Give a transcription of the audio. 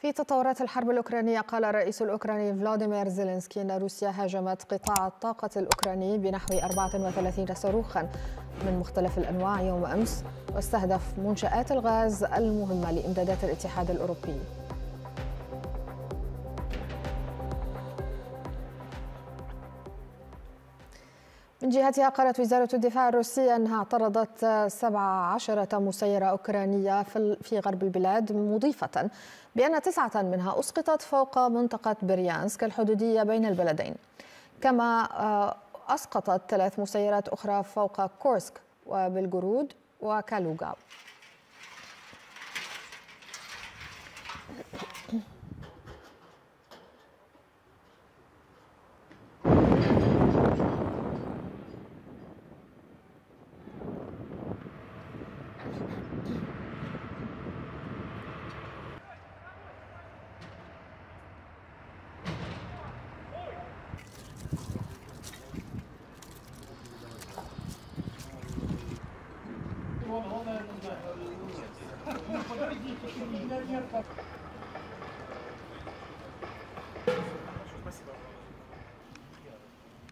في تطورات الحرب الأوكرانية قال الرئيس الأوكراني فلاديمير زيلينسكي أن روسيا هاجمت قطاع الطاقة الأوكراني بنحو 34 صاروخا من مختلف الأنواع يوم أمس واستهدف منشآت الغاز المهمة لإمدادات الاتحاد الأوروبي. من جهتها قالت وزارة الدفاع الروسية أنها اعترضت 17 مسيرة أوكرانية في غرب البلاد مضيفة بأن تسعة منها أسقطت فوق منطقة بريانسك الحدودية بين البلدين. كما آه، أسقطت ثلاث مسيرات أخرى فوق كورسك وبلغورود وكالوغا. Подождите, миллионер как...